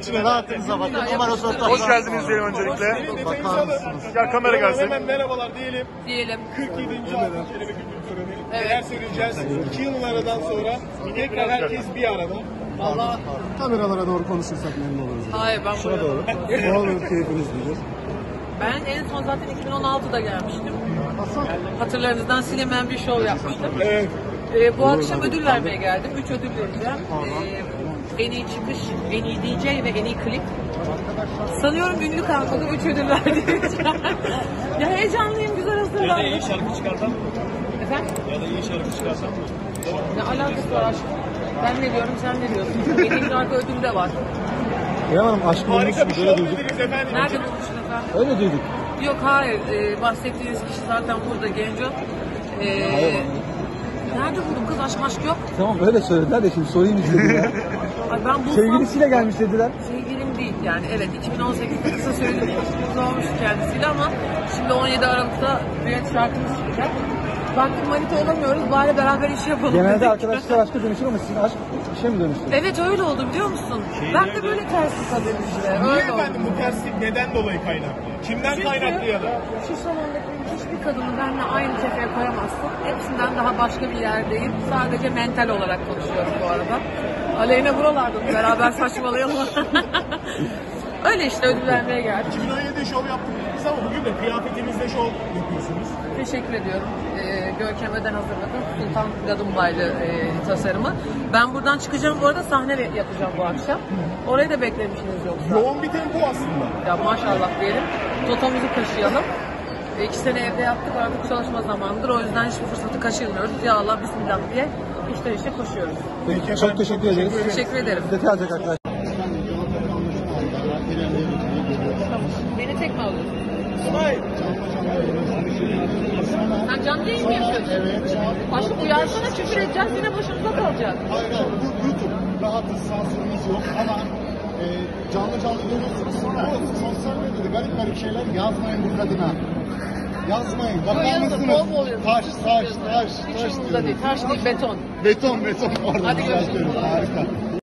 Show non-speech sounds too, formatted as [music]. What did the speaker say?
içine rahatınıza bakın. Umarım röportaj. Hoş geldiniz diyelim öncelikle. Bakar mısınız? Gel kamera gelsin. Hemen merhabalar diyelim. diyelim. 47. Altın Kelebek Ödül Töreni. Evet. Neler söyleyeceğiz? 2 yılın aradan sonra tekrar herkes bir arada. Allah. Kameralara doğru konuşursak memnun oluruz. Hayır ben buraya. doğru. Ne olur keyfiniz bilir. Ben en son zaten 2016'da gelmiştim. Hasan. Hatırlarınızdan silinmeyen bir şov yapmıştım. Evet. Ee, bu akşam ödül vermeye geldim. Üç ödül vereceğim. Ee, en iyi çıkış, en iyi DJ ve en iyi klip. Sanıyorum ünlü kalmadı. Üç ödül verdi. ya heyecanlıyım, güzel hazırlandım. iyi şarkı çıkartan Efendim? ya da iyi şarkı çıkartan mı? Ne alakası var aşkım? Ben ne diyorum, sen ne diyorsun? En iyi şarkı ödülü de var. İrem Hanım aşk Harika bir şov dediniz efendim. Nerede bulmuşsun efendim? Öyle duyduk. Yok hayır, ee, bahsettiğiniz kişi zaten burada Genco. Ee, nerede buldum kız aşk aşk yok. Tamam öyle söylediler de şimdi sorayım istediler. Ay ben bulsam Sevgilisiyle gelmiş dediler. sevgilim değil yani evet 2018'de kısa süreli ilişkimiz olmuştu kendisiyle ama şimdi 17 Aralık'ta düet şarkımız çıkacak. Baktık manita olamıyoruz bari beraber iş yapalım Genelde dedik. arkadaşlar aşka dönüşür ama sizin aşk işe mi dönüştü? Evet öyle oldu biliyor musun? ben de böyle ters kalıyorum işte. Niye Öyle oldu. efendim bu terslik neden dolayı kaynaklı? Kimden Çünkü kaynaklı ya da? Şu salondaki hiçbir kadını benimle aynı kefeye koyamazsın. Hepsinden daha başka bir yerdeyim. Sadece mental olarak konuşuyorum bu arada. Aleyna buralarda beraber saçmalayalım. [laughs] Öyle işte ödül vermeye geldik. 2017'de şov yaptınız ama bugün de kıyafetinizde şov yapıyorsunuz. Teşekkür ediyorum. Ee, Görkem Öden hazırladım. Sultan Gadunbaylı e, tasarımı. Ben buradan çıkacağım bu arada sahne yapacağım bu akşam. Orayı da beklemişsiniz yoksa. Yoğun bir tempo aslında. Ya maşallah diyelim. Totomuzu kaşıyalım. E, iki sene evde yaptık artık çalışma zamanıdır. O yüzden hiçbir fırsatı kaçırmıyoruz. Ya Allah bismillah diye işte işte koşuyoruz. Peki, çok teşekkür ederiz. Teşekkür ederim. Detay alacak arkadaşlar. Beni tek mi alıyorsun? Sen canlı yayın mı yapıyorsun? Evet. Aşkım uyarsana küfür edeceğiz yine başımıza kalacak. Hayır hayır bu YouTube rahatız sansürümüz yok ama e, canlı canlı görüyorsunuz sonra o sosyal medyada garip garip şeyler yazmayın bu kadına. Yazmayın. Bakar bol bol mısınız? yazın. Taş, taş, taş, Hiç taş umurumda diyorum. değil. Taş değil beton. Beton, beton. Orada Hadi görüşürüz. Harika.